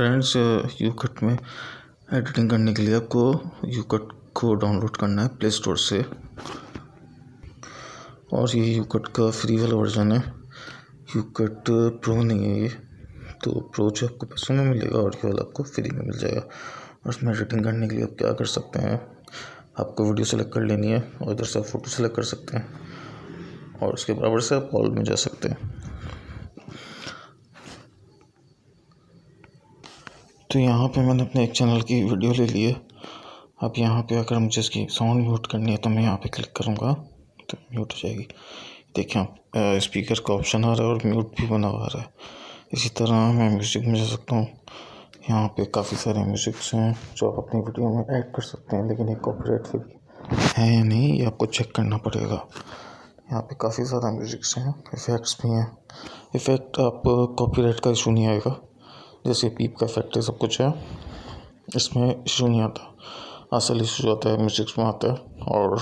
Friends YouCut में editing करने के लिए आपको यू कट को डाउनलोड करना है प्ले स्टोर से। और ये यू कट का फ्री वाला वर्जन है। यू कट प्रो नहीं है ये। तो प्रो जो आपको पैसों में मिलेगा और ये वाला आपको फ्री में मिल जाएगा। और इसमें एडिटिंग करने के लिए आप क्या कर सकते हैं? आपको वीडियो सेलेक्ट कर लेनी है और इधर से आप फ़ोटो सेलेक्ट कर सकते हैं। और उसके बराबर से आप ऑल में जा सकते हैं। तो यहाँ पे मैंने अपने एक चैनल की वीडियो ले ली है। अब यहाँ पे अगर मुझे इसकी साउंड म्यूट करनी है तो मैं यहाँ पे क्लिक करूँगा तो म्यूट हो जाएगी। देखिए आप स्पीकर का ऑप्शन आ रहा है और म्यूट भी बना हुआ रहा है। इसी तरह मैं म्यूज़िक में जा सकता हूँ। यहाँ पे काफ़ी सारे म्यूज़िक्स हैं जो आप अपनी वीडियो में ऐड कर सकते हैं, लेकिन एक कॉपीराइट फ्री है या नहीं, ये आपको चेक करना पड़ेगा। यहाँ पे काफ़ी ज़्यादा म्यूज़िक्स हैं इफ़ेक्ट्स भी हैं। इफ़ेक्ट आप कॉपीराइट का इशू नहीं आएगा। जैसे पीप का इफ़ेक्ट है सब कुछ है। इसमें इशू नहीं आता। असल इशू जो आता है म्यूजिक्स में आता है और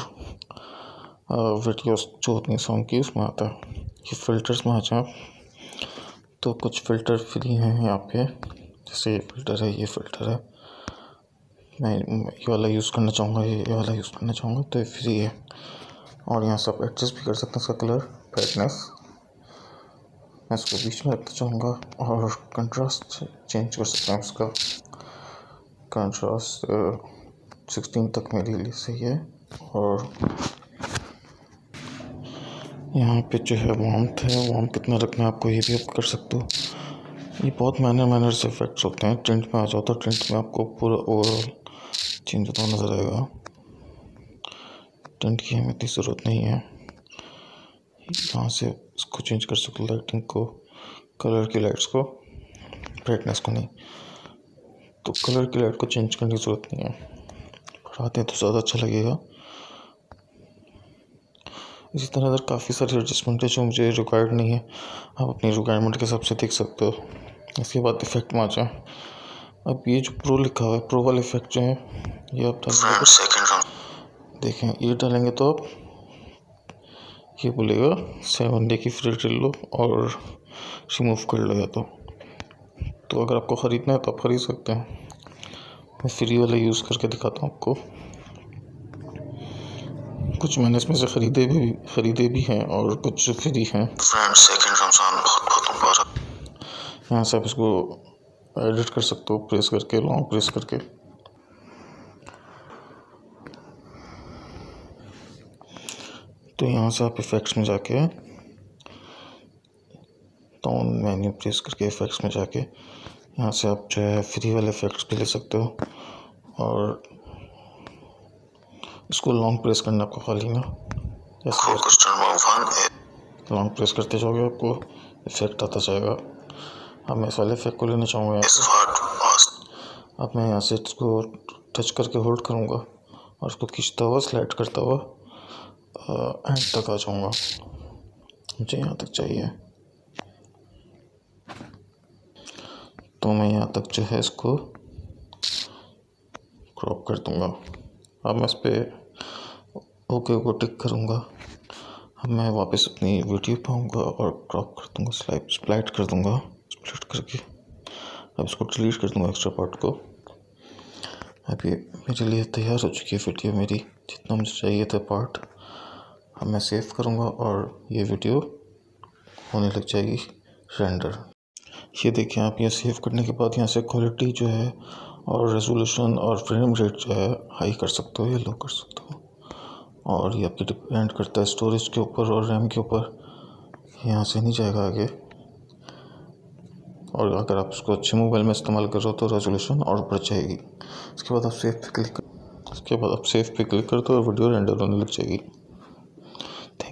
वीडियोस जो होती हैं सॉन्ग की, उसमें आता है। ये फ़िल्टर्स में आ जाए तो कुछ फ़िल्टर फ्री हैं यहाँ पे। जैसे ये फ़िल्टर है, ये फ़िल्टर है। मैं ये वाला यूज़ करना चाहूँगा, ये वाला यूज़ करना चाहूँगा तो ये फ्री है। और यहाँ से आप एडजस्ट भी कर सकते हैं, इसका कलर ब्राइटनेस मैं इसको बीच में रखना चाहूँगा और कंट्रास्ट चेंज कर सकता हूँ उसका कंट्रास्ट सिक्सटीन तक मेरे लिए सही है और यहाँ पे जो है वार्मथ है। वार्म कितना रखना है आपको ये भी आप कर सकते हो। ये बहुत मैनर मैनर से इफेक्ट्स होते हैं। टेंट में आ जाओ तो टेंट में आपको पूरा ओवरऑल चेंज होता नज़र आएगा। टेंट की हमें इतनी ज़रूरत नहीं है। यहाँ से इसको चेंज कर सकते लाइटिंग को कलर की लाइट्स को ब्राइटनेस को नहीं। तो कलर की लाइट को चेंज करने की ज़रूरत नहीं है। बढ़ाते हैं तो ज़्यादा अच्छा लगेगा। इसी तरह अगर काफ़ी सारे एडजस्टमेंट है जो मुझे रिक्वायर्ड नहीं है आप अपनी रिक्वायरमेंट के हिसाब से देख सकते हो। इसके बाद इफ़ेक्ट में आ जाए। अब ये जो प्रो लिखा हुआ है प्रो वाले इफ़ेक्ट जो है ये आप डालेंगे देखें ये डालेंगे तो आप ये बोलेगा सेवन डे की फ्री ट्रेल लो और रिमूव कर लो या तो। तो अगर आपको ख़रीदना है तो आप ख़रीद सकते हैं। मैं फ्री वाला यूज़ करके दिखाता हूँ आपको। कुछ मैंने इसमें से ख़रीदे भी ख़रीदे भी हैं और कुछ फ्री हैं। सेकंड रमज़ान बहुत बहुत मुबारक यहाँ से आप इसको एडिट कर सकते हो प्रेस करके लॉन्ग प्रेस करके। यहाँ से आप इफ़ेक्ट्स में जाके टाउन मेन्यू प्रेस करके इफ़ेक्ट्स में जाके यहाँ से आप जो है फ्री वाले इफ़ेक्ट्स भी ले सकते हो। और इसको लॉन्ग प्रेस करना आपको खाली ना? जैसे लॉन्ग प्रेस करते जाओगे आपको इफ़ेक्ट आता जाएगा। अब मैं इस वाले इफ़ेक्ट को लेना चाहूँगा अब मैं यहाँ से इसको टच करके होल्ड करूँगा और उसको खींचता हुआ स्लाइड करता हुआ। एंड तक आ जाऊँगा। मुझे यहाँ तक चाहिए। तो मैं यहाँ तक जो है इसको क्रॉप कर दूँगा। अब मैं इस पर ओके को टिक करूँगा। अब मैं वापस अपनी वीडियो पे आऊँगा और क्रॉप कर दूँगा स्लाइड स्प्लाइट कर दूँगा स्प्लिट करके। अब इसको डिलीट कर दूँगा एक्स्ट्रा पार्ट को। ये मेरे लिए तैयार हो चुकी है वीडियो मेरी। जितना मुझे चाहिए था पार्ट अब मैं सेव करूँगा और ये वीडियो होने लग जाएगी रेंडर ये देखिए आप ये सेव करने के बाद यहाँ से क्वालिटी जो है और रेजोल्यूशन और फ्रेम रेट जो है हाई कर सकते हो या लो कर सकते हो. और ये आपके डिपेंड करता है स्टोरेज के ऊपर और रैम के ऊपर. यहाँ से नहीं जाएगा आगे. और अगर आप इसको अच्छे मोबाइल में इस्तेमाल कर रहे हो तो रेजोल्यूशन और बढ़ जाएगी. उसके बाद आप सेव पे क्लिक कर उसके बाद आप सेव पे क्लिक कर दो और वीडियो रेंडर होने लग जाएगी.